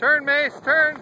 Turn, Mace, turn.